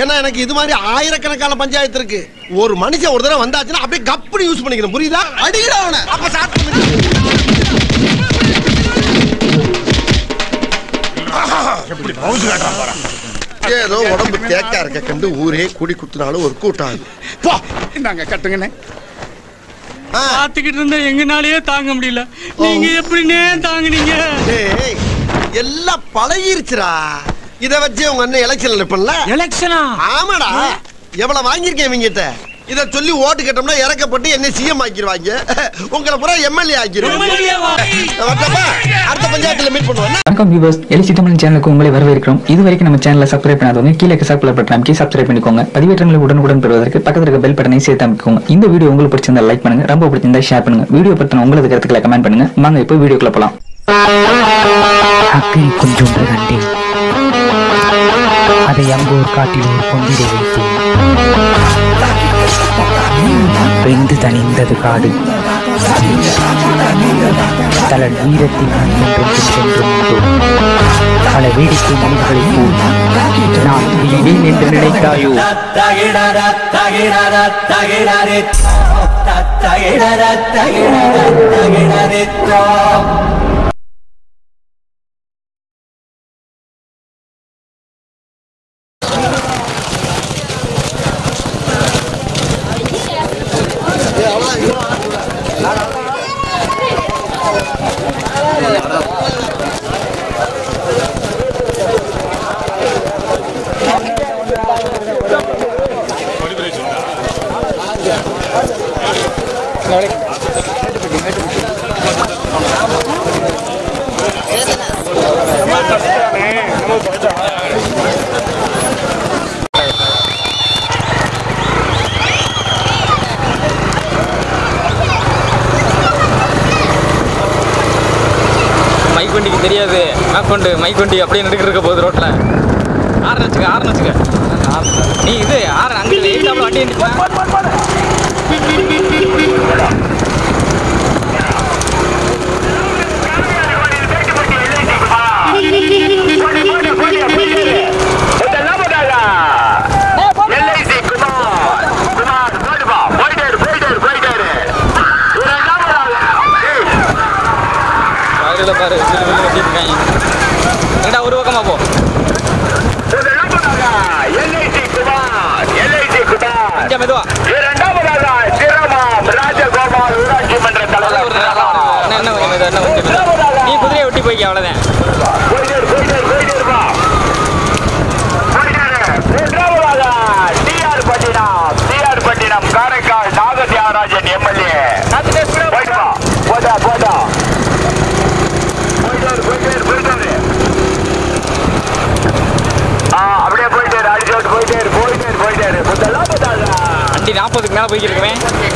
ஏன்னா எனக்கு இது மாதிரி ஆயிரக்கணக்கான பஞ்சாயத்து இருக்கு. ஒரு மனுஷன் ஒரு தடவை வந்தாச்சுன்னா அப்படியே கப்புனு யூஸ் பண்ணிக்கணும். புரியுதா? அடிக்கடா அவனை. அப்ப ஸ்டார்ட் பண்ணு எப்படி ஏதோ உடம்பு தேக்கா இருக்க கண்டு ஊரே கூடி குத்துனாலும் ஒரு கூட்டம். போ. இந்தாங்க கட்டுங்கண்ணே. ஆ, பார்த்துக்கிட்டு இருந்தா எங்கனாலயே தாங்க முடியல. நீங்க எப்படின்னே தாங்குனீங்க? டேய், எல்லாம் பழகிருச்சுடா. இத வச்சு உங்க அண்ணன் எலெக்ஷன்ல நிப்பல எலெக்ஷனா ஆமாடா. எவ்வளவு வாங்கியிருக்கேன் இவங்கிட்ட? இத சொல்லி ஓட்டு கேட்டோம்னா இறக்கப்பட்டு என்ன சிஎம் ஆக்கிடுவாங்க உங்களை பூரா எம்எல்ஏ ஆக்கிடுவாங்க? அடுத்த பஞ்சாயத்துல மீட் பண்ணுவோம்? வணக்கம் வியூவர்ஸ் எலிசி தமிழ் சேனலுக்கு உங்களை வரவேற்கிறோம். இது வரைக்கும் நம்ம சேனலை சப்ஸ்கிரைப் பண்ணாதவங்க கீழே சப்ஸ்கிரைப் பட்டன் அமைக்கி சப்ஸ்கிரைப் பண்ணிக்கோங்க. பதிவேற்றங்களை உடனுக்குடன் பெறுவதற்கு பக்கத்தில் இருக்க பெல் பட்டனை சேர்த்து அமைக்கோங்க. இந்த வீடியோ உங்களுக்கு பிடிச்சிருந்தா லைக் பண்ணுங்க. ரொம்ப பிடிச்சிருந்தா ஷேர் பண்ணுங்க. வீடியோ பத்தின உங்களது கருத்துக்களை கமெண்ட் பண்ணுங்க. வாங்க இப்போ வீடியோக்குள்ள போலாம். அக்கறை கொஞ்சொன்று கண்டேன் அதை அங்கோர் காட்டில் ஒரு கொண்டிட வைத்தேன் வெந்து தணிந்தது காடு தலன் வீரத்தின் என்றும் சென்றும் பல வேடிக்கை மனிதர்களை போல் நான் வீணேன் என்று நினைத்தாயோ மைக் தெரியாது மேற்கொண்டு மைக் அப்படியே நடுக்கிட்டு இருக்க போகுது ரோட்டில் ஆறு வச்சுக்க நீ இது ஆறு அங்கே எயிட்டாவில் வண்டி நிறுத்தினா. வயலில் பாரு வில்லு வில்லு கட்டிட்டு இருக்காங்க எங்கடா ஒரு பக்கமா போ கொஞ்சம் மெதுவா அதெல்லாம் ஒரு நேரம் என்ன என்ன கொஞ்சம் மெதுவா, என்ன கொஞ்சம் மெதுவா. நீ குதிரையை ஒட்டி போய்க்க அவ்வளோதான் காரைக்கால் நாக தியாகராஜன் எம்எல்ஏ போயிட்டு வா போதா போதா போயிட்டாரு போயிட்டாரு போயிட்டாரு ஆ அப்படியே போயிட்டாரு அடிச்சோட்டு போயிட்டாரு போயிட்டாரு போயிட்டாரு முதல்லாம் போதாதா வண்டி நாற்பதுக்கு மேலே போய்க்கிட்டு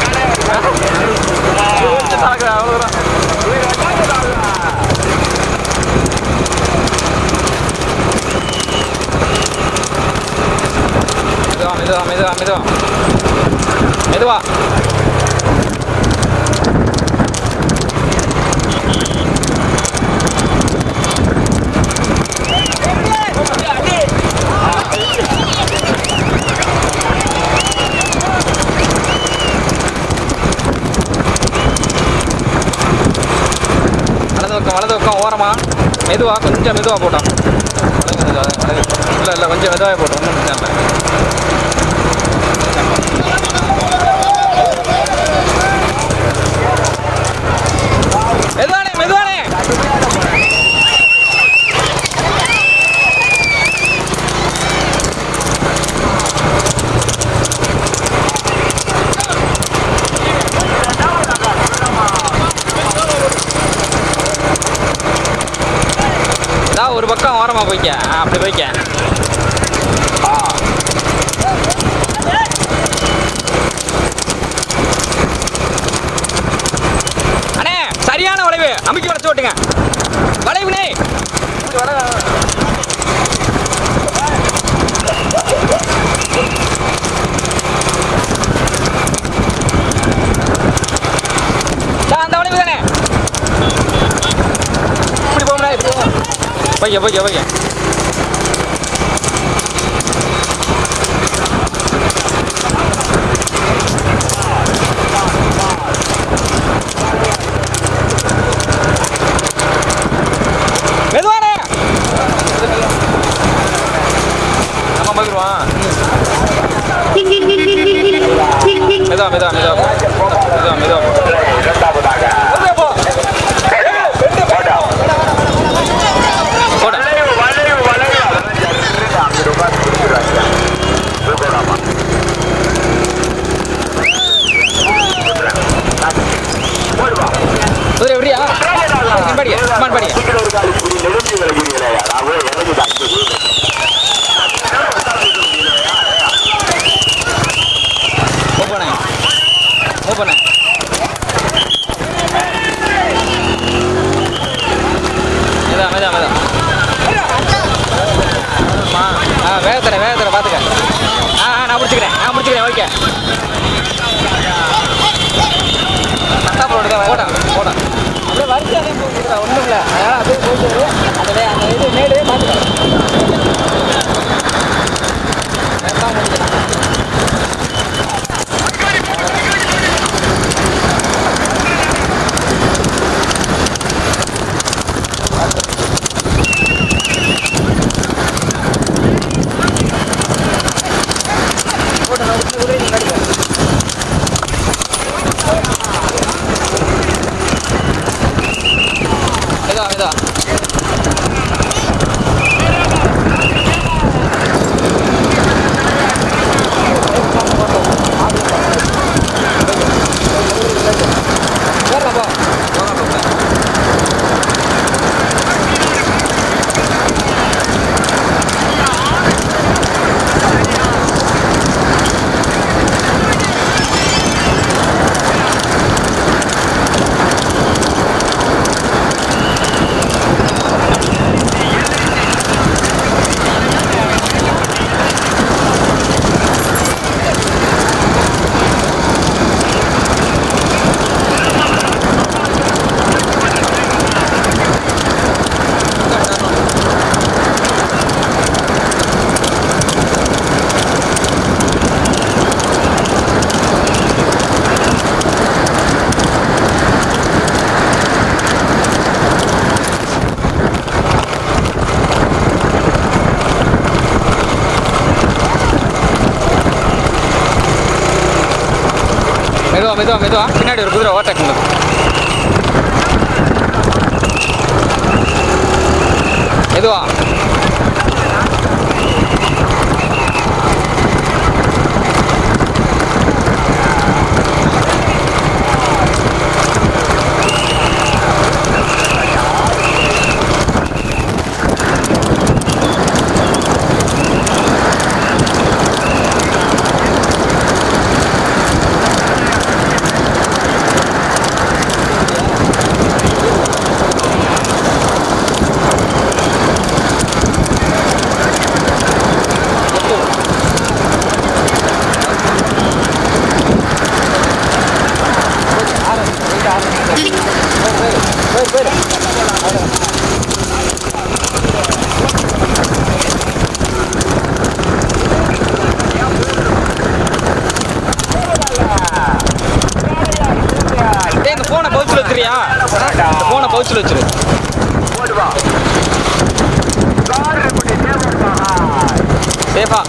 மெதுவா மெதுவா மெதுவா. மெதுவா. மெதுவா பக்கம் வலது பக்கம் ஓரமா. மெதுவா கொஞ்சம் மெதுவா போட்டான் வலது மெதுவா, இல்ல இல்ல கொஞ்சம் மெதுவாக போட்டோம் ஒன்றும் பிரச்சனை இல்லை. ஒரு பக்கம் ஓரமா போய்க்க. அப்படி போய்க்க. வளைவுனே. பையன் பையன் பையன் மெதுவா மெதுவா பின்னாடி ஒரு குதிரை ஓட்டக்கு எடுக்கிறியா இந்த போனை பவுச்சில் வச்சிரு. சேஃபா.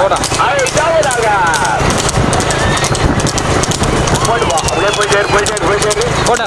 போடா. போடா.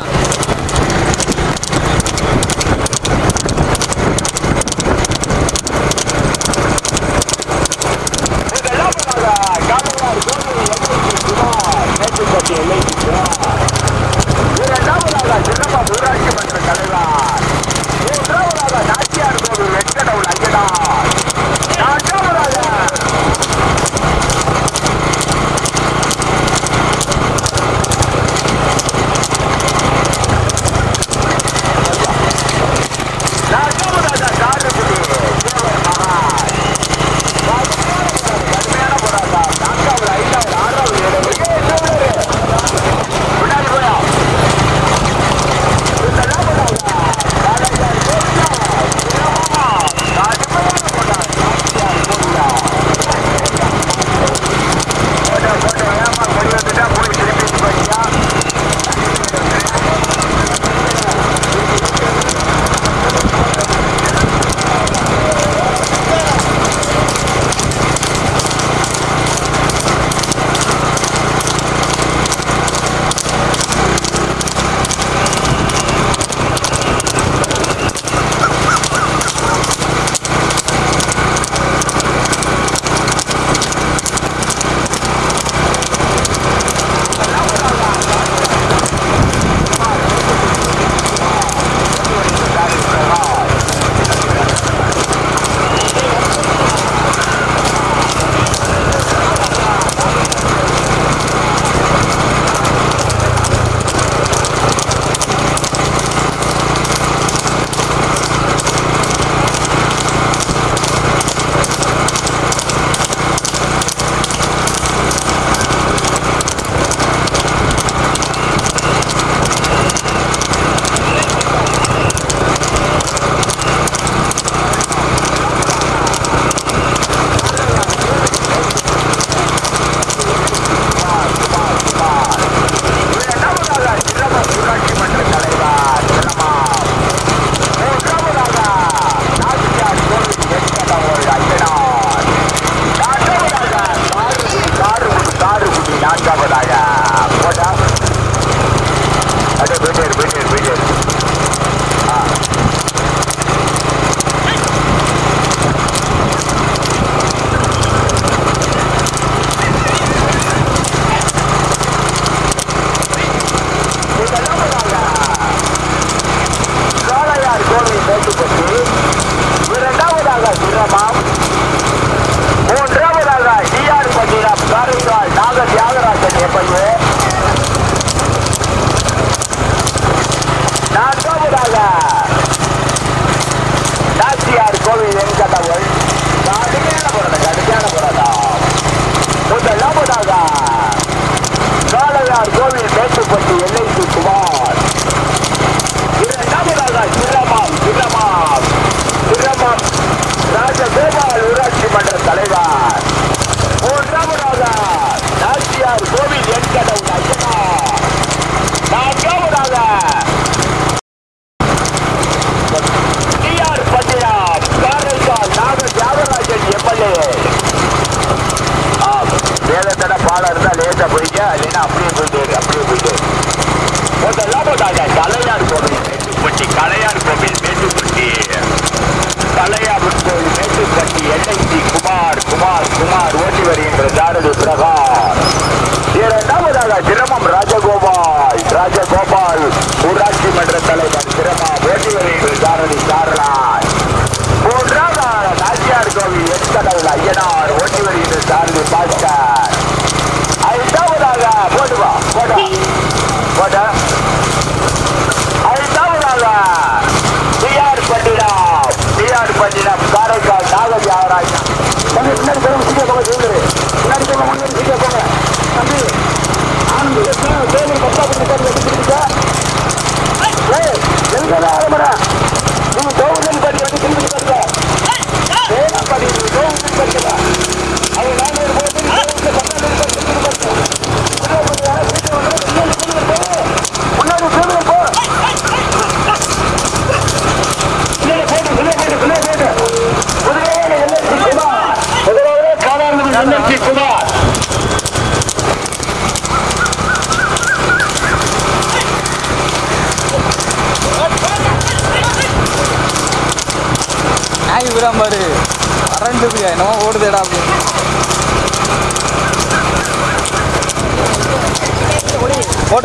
esta polilla le han aprieto.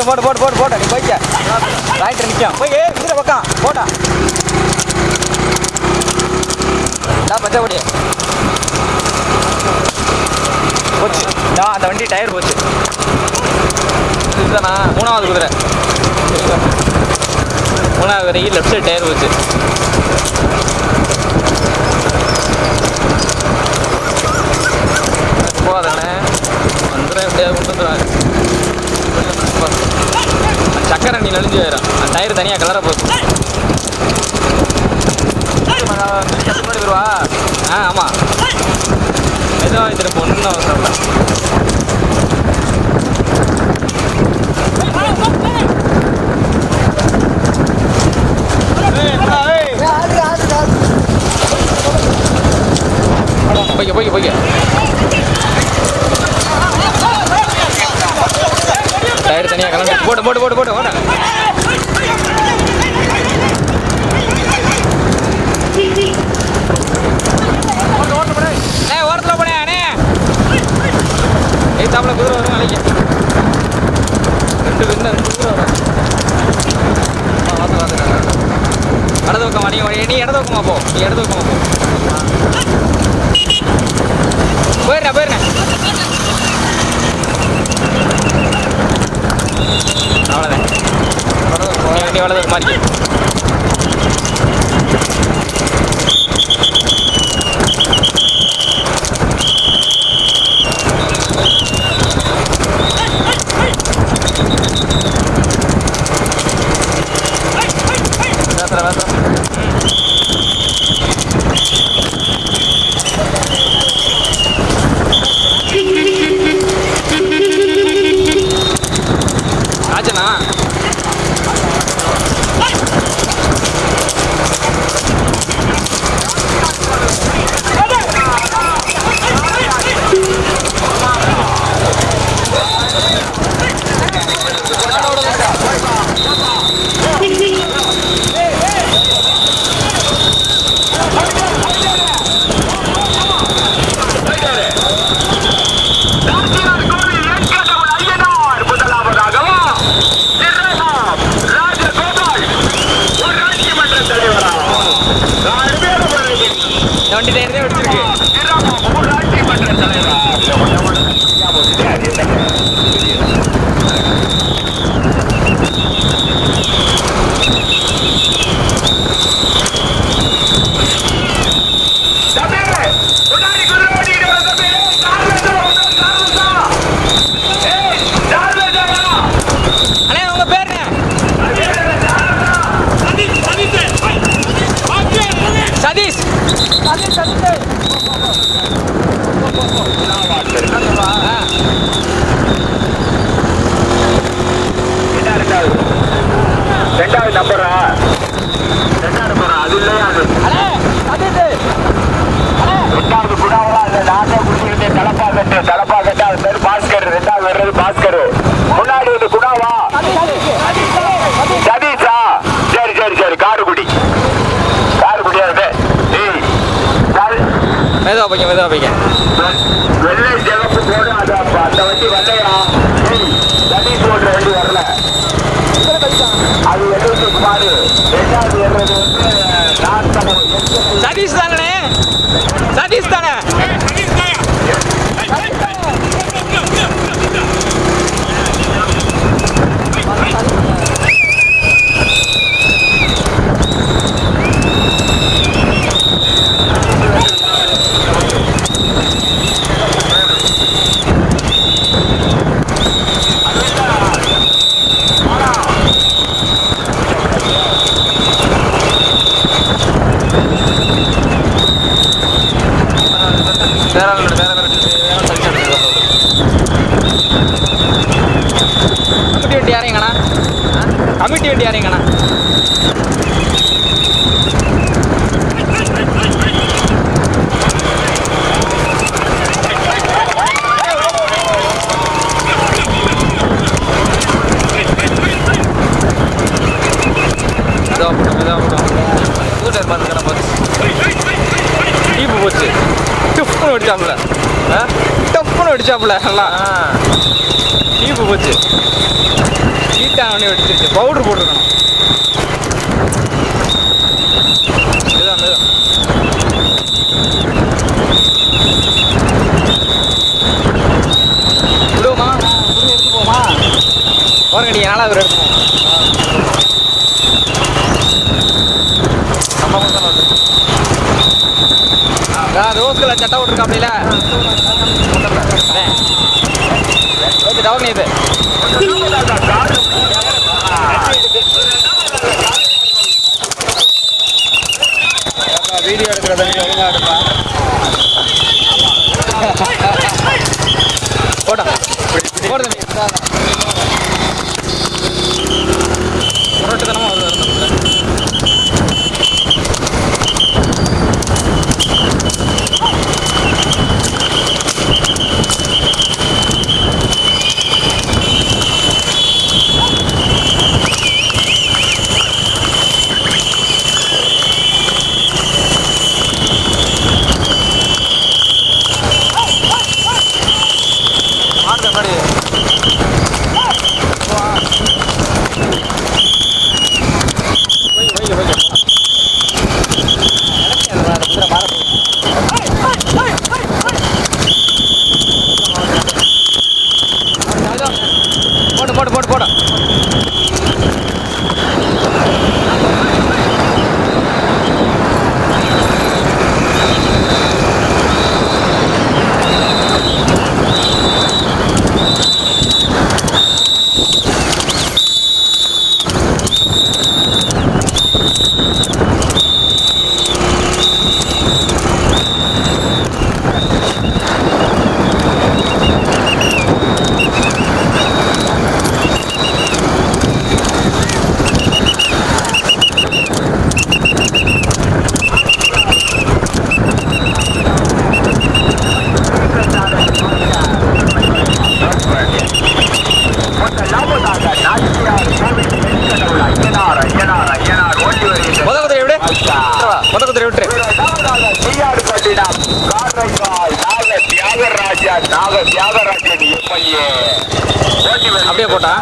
போட்டு போட்டு போட்டு போட்டு நீ போய்க்க. ரைட்டர் நிற்கும் போய் இந்த பக்கம். போட்டா நான் பச்சை கொடி போச்சு. நான் அந்த வண்டி டயர் போச்சு. இதுதானா? மூணாவது குதிரை. மூணாவது வரைக்கும் லெஃப்ட் சைடு டயர் போச்சு. போயிடும் தனியாக கலர போகுது முன்னாடி வருவா ஆ ஆமாம் மெதுவாக திரும்ப ஒன்றும் அவசரம் இல்லை. போய்க்க போய்க்க போய்க்க. டயர் தனியாக கலந்து போட்டு போட்டு போட்டு போட்டு ஓட தாப்பில் குதிரை வரும் அலைக்க ரெண்டு ரெண்டு ரெண்டு குதிரை வரும். ஆ, வாத்து இடது பக்கம் நீ நீ இடது பக்கமா போ. நீ இடது பக்கமா போ. போயிடுறேன் போயிடுறேன் அவ்வளோதான் நீ வலது ஒரு லோக்கல் சட்டம் ஒன்று இருக்காப்ல காரைக்கால் நாக தியாகராஜா நாக தியாகராஜன் எம்எல்ஏ அப்படியே போட்டா?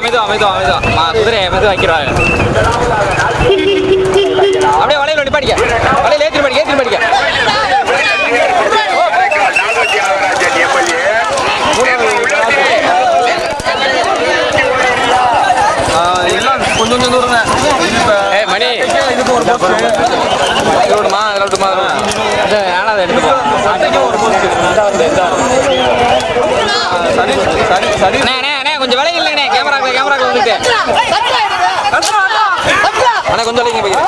மெதுவா மெதுவா மெதுவா குதிரை மெதுவா வைக்கிறாங்க அப்படியே வலையில ஒன்று படிக்க வலையில ஏற்றி படிக்க ஏற்றி படிக்க கொஞ்சம் கொஞ்சம் தூரம் மணி. இதுக்கு ஒரு போஸ்ட் இதில் விடுமா அதில் விடுமா ஏழாவது எடுத்துப்போம் அன்றைக்கும் ஒரு போஸ்ட் சரி சரி சரி உங்களுக்கு ஆனா கொஞ்சம் இல்லைங்க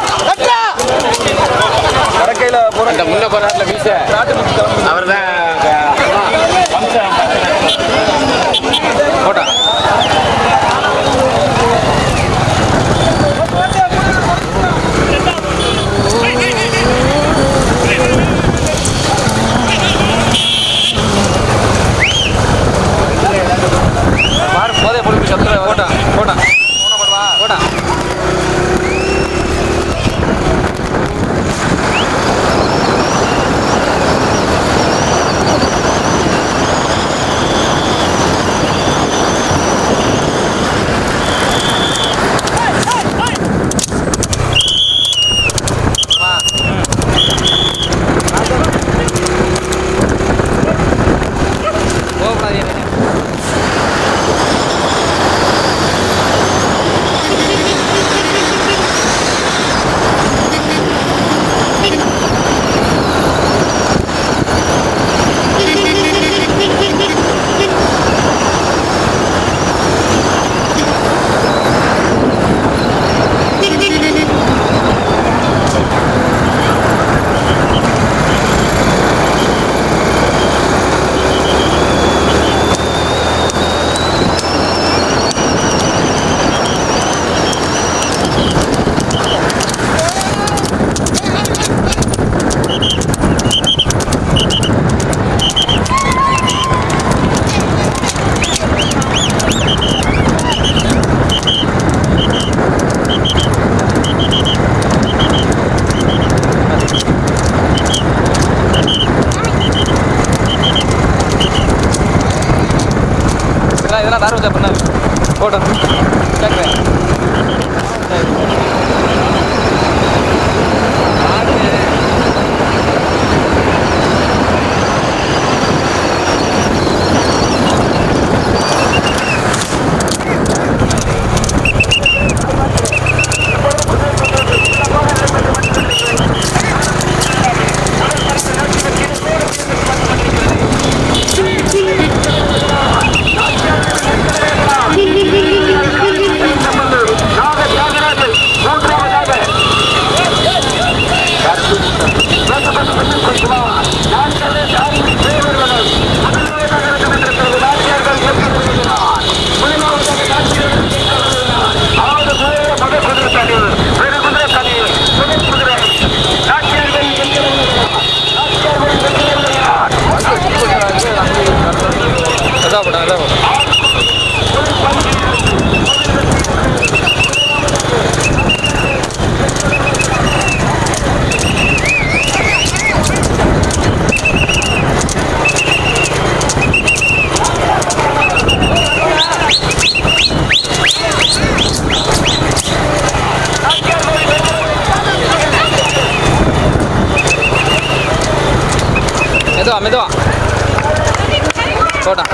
போட்டா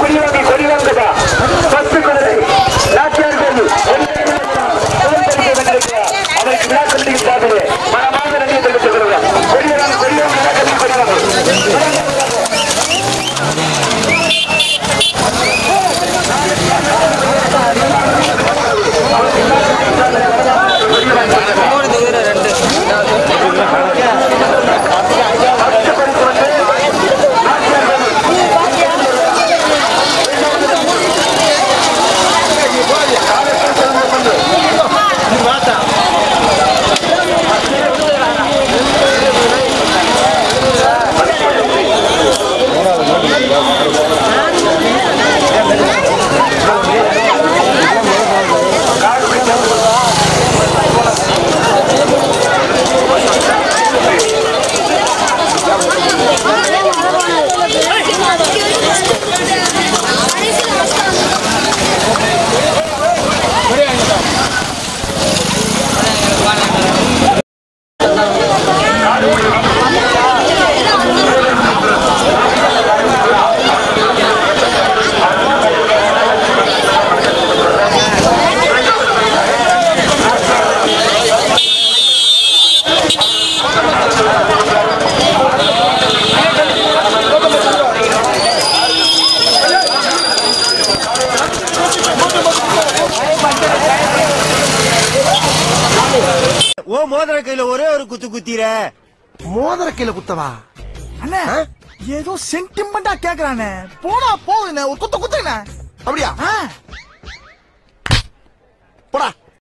பெரியவங்க பெரியவங்க